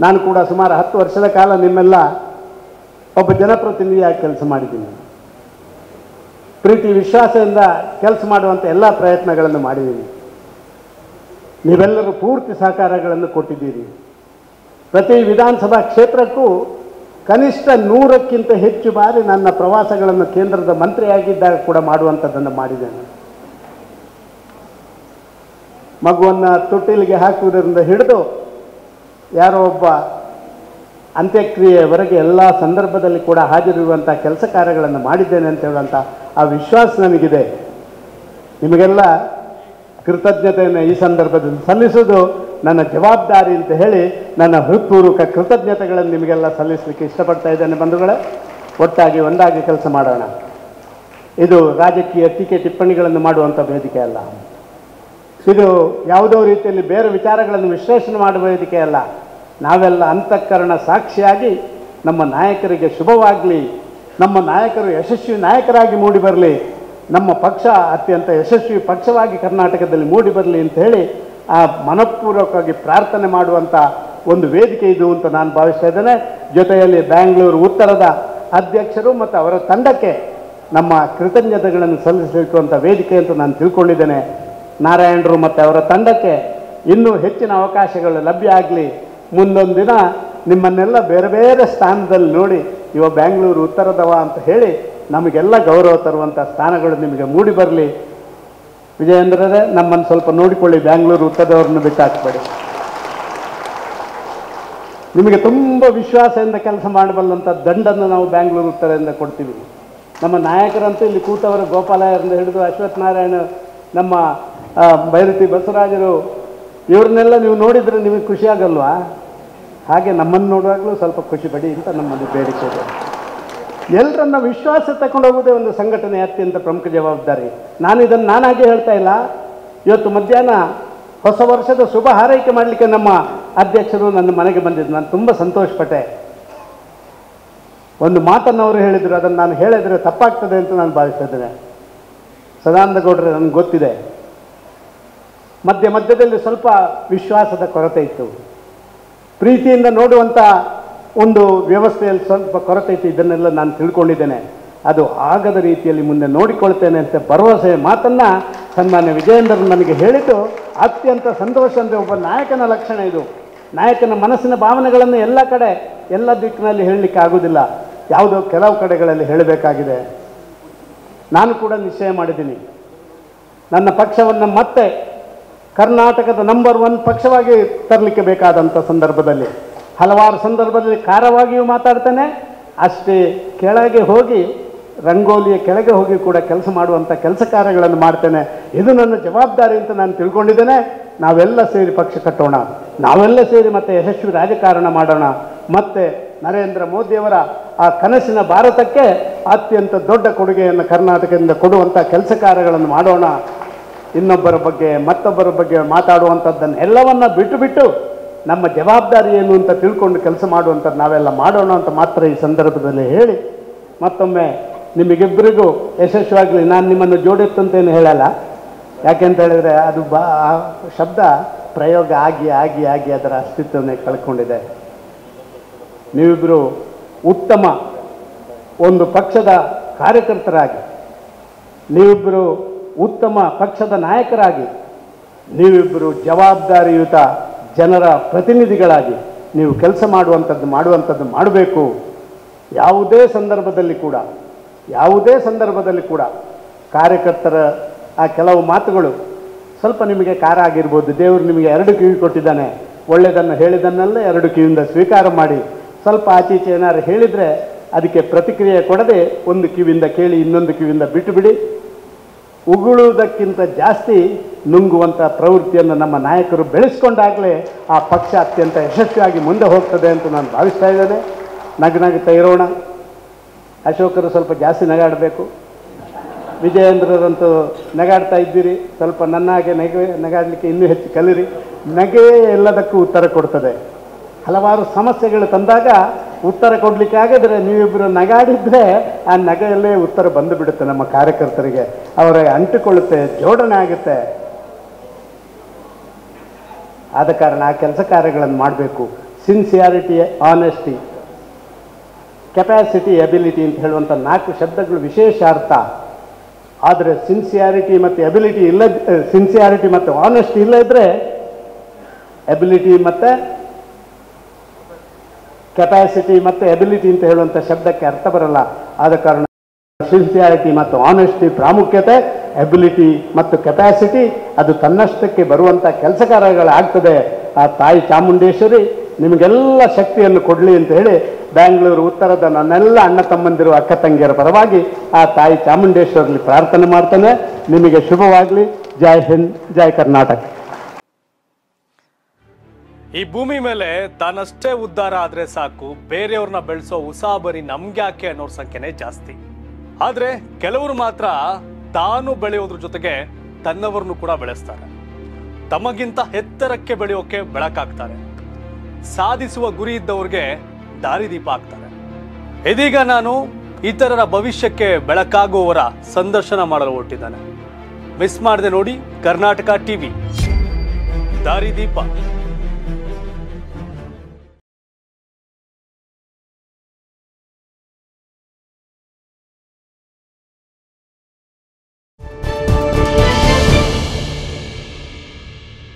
ನಾನು ಕೂಡ ಸುಮಾರು ಹತ್ತು ವರ್ಷದ ಕಾಲ ನಿಮ್ಮೆಲ್ಲ ಒಬ್ಬ ಜನಪ್ರತಿನಿಧಿಯಾಗಿ ಕೆಲಸ ಮಾಡಿದ್ದೀನಿ. ಪ್ರೀತಿ ವಿಶ್ವಾಸದಿಂದ ಕೆಲಸ ಮಾಡುವಂಥ ಎಲ್ಲ ಪ್ರಯತ್ನಗಳನ್ನು ಮಾಡಿದ್ದೀನಿ. ನೀವೆಲ್ಲರೂ ಪೂರ್ತಿ ಸಹಕಾರಗಳನ್ನು ಕೊಟ್ಟಿದ್ದೀರಿ. ಪ್ರತಿ ವಿಧಾನಸಭಾ ಕ್ಷೇತ್ರಕ್ಕೂ ಕನಿಷ್ಠ ನೂರಕ್ಕಿಂತ ಹೆಚ್ಚು ಬಾರಿ ನನ್ನ ಪ್ರವಾಸಗಳನ್ನು ಕೇಂದ್ರದ ಮಂತ್ರಿಯಾಗಿದ್ದಾಗ ಕೂಡ ಮಾಡುವಂಥದ್ದನ್ನು ಮಾಡಿದ್ದೇನೆ. ಮಗುವನ್ನು ತೊಟ್ಟಿಲಿಗೆ ಹಾಕುವುದರಿಂದ ಹಿಡಿದು ಯಾರೋ ಒಬ್ಬ ಅಂತ್ಯಕ್ರಿಯೆಯವರೆಗೆ ಎಲ್ಲ ಸಂದರ್ಭದಲ್ಲಿ ಕೂಡ ಹಾಜರಿರುವಂಥ ಕೆಲಸ ಕಾರ್ಯಗಳನ್ನು ಮಾಡಿದ್ದೇನೆ ಅಂತ ಹೇಳುವಂಥ ಆ ವಿಶ್ವಾಸ ನಮಗಿದೆ ನಿಮಗೆಲ್ಲ ಕೃತಜ್ಞತೆಯನ್ನು ಈ ಸಂದರ್ಭದಲ್ಲಿ ಸಲ್ಲಿಸುವುದು ನನ್ನ ಜವಾಬ್ದಾರಿ ಅಂತ ಹೇಳಿ ನನ್ನ ಹೃತ್ಪೂರ್ವಕ ಕೃತಜ್ಞತೆಗಳನ್ನು ನಿಮಗೆಲ್ಲ ಸಲ್ಲಿಸಲಿಕ್ಕೆ ಇಷ್ಟಪಡ್ತಾ ಇದ್ದೇನೆ ಬಂಧುಗಳೇ. ಒಟ್ಟಾಗಿ ಒಂದಾಗಿ ಕೆಲಸ ಮಾಡೋಣ. ಇದು ರಾಜಕೀಯ ಟೀಕೆ ಟಿಪ್ಪಣಿಗಳನ್ನು ಮಾಡುವಂಥ ವೇದಿಕೆ ಅಲ್ಲ. ಇದು ಯಾವುದೋ ರೀತಿಯಲ್ಲಿ ಬೇರೆ ವಿಚಾರಗಳನ್ನು ವಿಶ್ಲೇಷಣೆ ಮಾಡುವ ವೇದಿಕೆ ಅಲ್ಲ. ನಾವೆಲ್ಲ ಅಂತಃಕರಣ ಸಾಕ್ಷಿಯಾಗಿ ನಮ್ಮ ನಾಯಕರಿಗೆ ಶುಭವಾಗಲಿ, ನಮ್ಮ ನಾಯಕರು ಯಶಸ್ವಿ ನಾಯಕರಾಗಿ ಮೂಡಿ ಬರಲಿ, ನಮ್ಮ ಪಕ್ಷ ಅತ್ಯಂತ ಯಶಸ್ವಿ ಪಕ್ಷವಾಗಿ ಕರ್ನಾಟಕದಲ್ಲಿ ಮೂಡಿ ಬರಲಿ ಅಂತ ಹೇಳಿ ಆ ಮನಪೂರ್ವಕವಾಗಿ ಪ್ರಾರ್ಥನೆ ಮಾಡುವಂಥ ಒಂದು ವೇದಿಕೆ ಇದು ಅಂತ ನಾನು ಭಾವಿಸ್ತಾ ಇದ್ದೇನೆ. ಜೊತೆಯಲ್ಲಿ ಬ್ಯಾಂಗ್ಳೂರು ಉತ್ತರದ ಅಧ್ಯಕ್ಷರು ಮತ್ತು ಅವರ ತಂಡಕ್ಕೆ ನಮ್ಮ ಕೃತಜ್ಞತೆಗಳನ್ನು ಸಲ್ಲಿಸಲಿಕ್ಕುವಂಥ ವೇದಿಕೆ ಅಂತ ನಾನು ತಿಳ್ಕೊಂಡಿದ್ದೇನೆ. ನಾರಾಯಣರು ಮತ್ತು ಅವರ ತಂಡಕ್ಕೆ ಇನ್ನೂ ಹೆಚ್ಚಿನ ಅವಕಾಶಗಳು ಲಭ್ಯ ಆಗಲಿ ಮುಂದೊಂದು ದಿನ ನಿಮ್ಮನ್ನೆಲ್ಲ ಬೇರೆ ಬೇರೆ ಸ್ಥಾನದಲ್ಲಿ ನೋಡಿ, ಇವ ಬ್ಯಾಂಗ್ಳೂರು ಉತ್ತರದವ ಅಂತ ಹೇಳಿ ನಮಗೆಲ್ಲ ಗೌರವ ತರುವಂಥ ಸ್ಥಾನಗಳು ನಿಮಗೆ ಮೂಡಿ ಬರಲಿ. ವಿಜಯೇಂದ್ರರೇ, ನಮ್ಮನ್ನು ಸ್ವಲ್ಪ ನೋಡಿಕೊಳ್ಳಿ, ಬ್ಯಾಂಗ್ಳೂರು ಉತ್ತರದವ್ರನ್ನ ಬಿಟ್ಟು ಹಾಕ್ಬೇಡಿ. ನಿಮಗೆ ತುಂಬ ವಿಶ್ವಾಸದಿಂದ ಕೆಲಸ ಮಾಡಬಲ್ಲಂಥ ದಂಡನ್ನು ನಾವು ಬ್ಯಾಂಗ್ಳೂರು ಉತ್ತರದಿಂದ ಕೊಡ್ತೀವಿ. ನಮ್ಮ ನಾಯಕರಂತೂ ಇಲ್ಲಿ ಕೂತವರು ಗೋಪಾಲಯ್ಯರಿಂದ ಹಿಡಿದು ಅಶ್ವಥ್ ನಾರಾಯಣ, ನಮ್ಮ ಬೈರತಿ ಬಸವರಾಜರು, ಇವ್ರನ್ನೆಲ್ಲ ನೀವು ನೋಡಿದರೆ ನಿಮಗೆ ಖುಷಿ ಆಗಲ್ವಾ? ಹಾಗೆ ನಮ್ಮನ್ನು ನೋಡುವಾಗಲೂ ಸ್ವಲ್ಪ ಖುಷಿ ಪಡಿ ಅಂತ ನಮ್ಮಲ್ಲಿ ಬೇಡಿಕೆ ಇದೆ. ಎಲ್ಲರನ್ನ ವಿಶ್ವಾಸ ತಗೊಂಡು ಹೋಗೋದೇ ಒಂದು ಸಂಘಟನೆ ಅತ್ಯಂತ ಪ್ರಮುಖ ಜವಾಬ್ದಾರಿ. ನಾನು ಇದನ್ನು ನಾನಾಗೆ ಹೇಳ್ತಾ ಇಲ್ಲ. ಇವತ್ತು ಮಧ್ಯಾಹ್ನ ಹೊಸ ವರ್ಷದ ಶುಭ ಹಾರೈಕೆ ಮಾಡಲಿಕ್ಕೆ ನಮ್ಮ ಅಧ್ಯಕ್ಷರು ನನ್ನ ಮನೆಗೆ ಬಂದಿದ್ದು ನಾನು ತುಂಬ ಸಂತೋಷಪಟ್ಟೆ. ಒಂದು ಮಾತನ್ನು ಅವರು ಹೇಳಿದರು. ಅದನ್ನು ನಾನು ಹೇಳಿದರೆ ತಪ್ಪಾಗ್ತದೆ ಅಂತ ನಾನು ಭಾವಿಸ್ತಾ ಇದ್ದೇನೆ. ಸದಾನಂದ ಗೌಡ್ರೆ ನನಗೆ ಗೊತ್ತಿದೆ. ಮಧ್ಯ ಮಧ್ಯದಲ್ಲಿ ಸ್ವಲ್ಪ ವಿಶ್ವಾಸದ ಕೊರತೆ ಇತ್ತು. ಪ್ರೀತಿಯಿಂದ ನೋಡುವಂಥ ಒಂದು ವ್ಯವಸ್ಥೆಯಲ್ಲಿ ಸ್ವಲ್ಪ ಕೊರತೆ ಐತಿ ಇದನ್ನೆಲ್ಲ ನಾನು ತಿಳ್ಕೊಂಡಿದ್ದೇನೆ. ಅದು ಆಗದ ರೀತಿಯಲ್ಲಿ ಮುಂದೆ ನೋಡಿಕೊಳ್ತೇನೆ ಅಂತ ಭರವಸೆ ಮಾತನ್ನು ಸನ್ಮಾನ್ಯ ವಿಜಯೇಂದ್ರ ನನಗೆ ಹೇಳಿದ್ದು, ಅತ್ಯಂತ ಸಂತೋಷ ಅಂದರೆ ಒಬ್ಬ ನಾಯಕನ ಲಕ್ಷಣ ಇದು. ನಾಯಕನ ಮನಸ್ಸಿನ ಭಾವನೆಗಳನ್ನು ಎಲ್ಲ ಕಡೆ, ಎಲ್ಲ ದಿಕ್ಕಿನಲ್ಲಿ ಹೇಳಲಿಕ್ಕೆ ಆಗೋದಿಲ್ಲ. ಯಾವುದೋ ಕೆಲವು ಕಡೆಗಳಲ್ಲಿ ಹೇಳಬೇಕಾಗಿದೆ. ನಾನು ಕೂಡ ನಿಶ್ಚಯ ಮಾಡಿದ್ದೀನಿ. ನನ್ನ ಪಕ್ಷವನ್ನು ಮತ್ತೆ ಕರ್ನಾಟಕದ ನಂಬರ್ ಒನ್ ಪಕ್ಷವಾಗಿ ತರಲಿಕ್ಕೆ ಬೇಕಾದಂಥ ಸಂದರ್ಭದಲ್ಲಿ, ಹಲವಾರು ಸಂದರ್ಭದಲ್ಲಿ ಖಾರವಾಗಿಯೂ ಮಾತಾಡ್ತೇನೆ. ಅಷ್ಟೇ ಕೆಳಗೆ ಹೋಗಿ, ರಂಗೋಲಿಯ ಕೆಳಗೆ ಹೋಗಿ ಕೂಡ ಕೆಲಸ ಮಾಡುವಂಥ ಕೆಲಸ ಕಾರ್ಯಗಳನ್ನು ಮಾಡ್ತೇನೆ. ಇದು ನನ್ನ ಜವಾಬ್ದಾರಿ ಅಂತ ನಾನು ತಿಳ್ಕೊಂಡಿದ್ದೇನೆ. ನಾವೆಲ್ಲ ಸೇರಿ ಪಕ್ಷ ಕಟ್ಟೋಣ. ನಾವೆಲ್ಲ ಸೇರಿ ಮತ್ತೆ ಯಶಸ್ವಿ ರಾಜಕಾರಣ ಮಾಡೋಣ. ಮತ್ತೆ ನರೇಂದ್ರ ಮೋದಿಯವರ ಆ ಕನಸಿನ ಭಾರತಕ್ಕೆ ಅತ್ಯಂತ ದೊಡ್ಡ ಕೊಡುಗೆಯನ್ನು ಕರ್ನಾಟಕದಿಂದ ಕೊಡುವಂಥ ಕೆಲಸ ಕಾರ್ಯಗಳನ್ನು ಮಾಡೋಣ. ಇನ್ನೊಬ್ಬರ ಬಗ್ಗೆ, ಮತ್ತೊಬ್ಬರ ಬಗ್ಗೆ ಮಾತಾಡುವಂಥದ್ದನ್ನು ಎಲ್ಲವನ್ನ ಬಿಟ್ಟು ಬಿಟ್ಟು ನಮ್ಮ ಜವಾಬ್ದಾರಿ ಏನು ಅಂತ ತಿಳ್ಕೊಂಡು ಕೆಲಸ ಮಾಡುವಂಥದ್ದು ನಾವೆಲ್ಲ ಮಾಡೋಣ ಅಂತ ಮಾತ್ರ ಈ ಸಂದರ್ಭದಲ್ಲಿ ಹೇಳಿ, ಮತ್ತೊಮ್ಮೆ ನಿಮಗಿಬ್ಬರಿಗೂ ಯಶಸ್ವಿಯಾಗಲಿ. ನಾನು ನಿಮ್ಮನ್ನು ಜೋಡೆತ್ತಂತೇನು ಹೇಳಲ್ಲ. ಯಾಕೆಂತ ಹೇಳಿದರೆ ಅದು ಬಾ ಶಬ್ದ ಪ್ರಯೋಗ ಆಗಿ ಆಗಿ ಆಗಿ ಅದರ ಅಸ್ತಿತ್ವನೇ ಕಳ್ಕೊಂಡಿದೆ. ನೀವಿಬ್ಬರು ಉತ್ತಮ ಒಂದು ಪಕ್ಷದ ಕಾರ್ಯಕರ್ತರಾಗಿ ನೀವಿಬ್ಬರು ಉತ್ತಮ ಪಕ್ಷದ ನಾಯಕರಾಗಿ, ನೀವಿಬ್ಬರು ಜವಾಬ್ದಾರಿಯುತ ಜನರ ಪ್ರತಿನಿಧಿಗಳಾಗಿ ನೀವು ಕೆಲಸ ಮಾಡುವಂಥದ್ದು ಮಾಡುವಂಥದ್ದು ಮಾಡಬೇಕು. ಯಾವುದೇ ಸಂದರ್ಭದಲ್ಲಿ ಕೂಡ, ಯಾವುದೇ ಸಂದರ್ಭದಲ್ಲಿ ಕೂಡ ಕಾರ್ಯಕರ್ತರ ಆ ಕೆಲವು ಮಾತುಗಳು ಸ್ವಲ್ಪ ನಿಮಗೆ ಕಾರ ಆಗಿರ್ಬೋದು ದೇವರು ನಿಮಗೆ ಎರಡು ಕಿವಿ ಕೊಟ್ಟಿದ್ದಾನೆ. ಒಳ್ಳೆಯದನ್ನು ಹೇಳಿದ್ದನ್ನೆಲ್ಲ ಎರಡು ಕಿವಿಯಿಂದ ಸ್ವೀಕಾರ ಮಾಡಿ. ಸ್ವಲ್ಪ ಆಚೀಚೆ ಏನಾದ್ರು ಹೇಳಿದರೆ ಅದಕ್ಕೆ ಪ್ರತಿಕ್ರಿಯೆ ಕೊಡದೆ ಒಂದು ಕಿವಿಯಿಂದ ಕೇಳಿ ಇನ್ನೊಂದು ಕಿವಿಯಿಂದ ಬಿಟ್ಟು ಬಿಡಿ. ಉಗುಳುವುದಕ್ಕಿಂತ ಜಾಸ್ತಿ ನುಂಗುವಂಥ ಪ್ರವೃತ್ತಿಯನ್ನು ನಮ್ಮ ನಾಯಕರು ಬೆಳೆಸ್ಕೊಂಡಾಗಲೇ ಆ ಪಕ್ಷ ಅತ್ಯಂತ ಯಶಸ್ವಿಯಾಗಿ ಮುಂದೆ ಹೋಗ್ತದೆ ಅಂತ ನಾನು ಭಾವಿಸ್ತಾ ಇದ್ದೇನೆ. ನಗನಾಗುತ್ತಾ ಇರೋಣ. ಅಶೋಕರು ಸ್ವಲ್ಪ ಜಾಸ್ತಿ ನಗಾಡಬೇಕು. ವಿಜಯೇಂದ್ರರಂತೂ ನಗಾಡ್ತಾ ಇದ್ದೀರಿ. ಸ್ವಲ್ಪ ನನ್ನ ಹಾಗೆ ನಗೆ ನಗಾಡಲಿಕ್ಕೆ ಇನ್ನೂ ಹೆಚ್ಚು ಕಲಿರಿ. ನಗೆಯೇ ಎಲ್ಲದಕ್ಕೂ ಉತ್ತರ ಕೊಡ್ತದೆ. ಹಲವಾರು ಸಮಸ್ಯೆಗಳು ತಂದಾಗ ಉತ್ತರ ಕೊಡಲಿಕ್ಕೆ ಆಗದ್ರೆ ನೀವಿಬ್ಬರು ನಗಾಡಿದ್ರೆ ಆ ನಗೆಯಲ್ಲೇ ಉತ್ತರ ಬಂದು ಬಿಡುತ್ತೆ ನಮ್ಮ ಕಾರ್ಯಕರ್ತರಿಗೆ. ಅವರ ಅಂಟಿಕೊಳ್ಳುತ್ತೆ, ಜೋಡಣೆ ಆಗುತ್ತೆ. ಆದ ಕಾರಣ ಆ ಕೆಲಸ ಕಾರ್ಯಗಳನ್ನು ಮಾಡಬೇಕು. ಸಿನ್ಸಿಯಾರಿಟಿ ಆನೆಸ್ಟಿ ಕೆಪಾಸಿಟಿ ಎಬಿಲಿಟಿ ಅಂತ ಹೇಳುವಂಥ ನಾಲ್ಕು ಶಬ್ದಗಳು ವಿಶೇಷ ಅರ್ಥ ಆದರೆ ಸಿನ್ಸಿಯಾರಿಟಿ ಮತ್ತು ಎಬಿಲಿಟಿ ಇಲ್ಲ ಸಿನ್ಸಿಯಾರಿಟಿ ಮತ್ತು ಆನೆಸ್ಟಿ ಇಲ್ಲ ಇದ್ದರೆ ಎಬಿಲಿಟಿ ಮತ್ತು ಕೆಪಾಸಿಟಿ ಮತ್ತು ಎಬಿಲಿಟಿ ಅಂತ ಹೇಳುವಂಥ ಶಬ್ದಕ್ಕೆ ಅರ್ಥ ಬರಲ್ಲ. ಆದ ಕಾರಣ ಸಿನ್ಸಿಯಾರಿಟಿ ಮತ್ತು ಆನೆಸ್ಟಿ ಪ್ರಾಮುಖ್ಯತೆ ಎಬಿಲಿಟಿ ಮತ್ತು ಕೆಪಾಸಿಟಿ ಅದು ತನ್ನಷ್ಟಕ್ಕೆ ಬರುವಂಥ ಕೆಲಸ ಕಾರ್ಯಗಳಾಗ್ತದೆ ಆ ತಾಯಿ ಚಾಮುಂಡೇಶ್ವರಿ ನಿಮಗೆಲ್ಲ ಶಕ್ತಿಯನ್ನು ಕೊಡಲಿ ಅಂತ ಹೇಳಿ ಬ್ಯಾಂಗ್ಳೂರು, ಉತ್ತರದ ನನ್ನೆಲ್ಲ ಅಣ್ಣ ತಮ್ಮಂದಿರು ಅಕ್ಕ ತಂಗಿಯರ ಪರವಾಗಿ ಆ ತಾಯಿ ಚಾಮುಂಡೇಶ್ವರಲ್ಲಿ ಪ್ರಾರ್ಥನೆ ಮಾಡ್ತಾನೆ. ನಿಮಗೆ ಶುಭವಾಗಲಿ. ಜೈ ಹಿಂದ್, ಜೈ ಕರ್ನಾಟಕ. ಈ ಭೂಮಿ ಮೇಲೆ ತಾನಷ್ಟೇ ಉದ್ಧಾರ ಆದ್ರೆ ಸಾಕು, ಬೇರೆಯವ್ರನ್ನ ಬೆಳೆಸೋ ಉಸಾಬರಿ ನಮ್ಗ್ಯಾಕೆ ಅನ್ನೋರ್ ಸಂಖ್ಯೆನೇ ಜಾಸ್ತಿ. ಆದ್ರೆ ಕೆಲವರು ಮಾತ್ರ ತಾನು ಬೆಳೆಯೋದ್ರ ಜೊತೆಗೆ ತನ್ನವರನ್ನು ಕೂಡ ಬೆಳೆಸ್ತಾರೆ. ತಮಗಿಂತ ಎತ್ತರಕ್ಕೆ ಬೆಳೆಯೋಕೆ ಬೆಳಕಾಗ್ತಾರೆ. ಸಾಧಿಸುವ ಗುರಿ ಇದ್ದವ್ರಿಗೆ ದಾರಿದೀಪ ಆಗ್ತಾರೆ ಇದೀಗ ನಾನು ಇತರರ ಭವಿಷ್ಯಕ್ಕೆ ಬೆಳಕಾಗುವವರ ಸಂದರ್ಶನ ಮಾಡಲು ಹೊರಟಿದ್ದಾನೆ. ಮಿಸ್ ಮಾಡದೆ ನೋಡಿ ಕರ್ನಾಟಕ ಟಿವಿ. ದಾರಿದೀಪ.